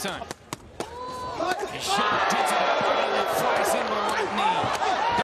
Time. He shot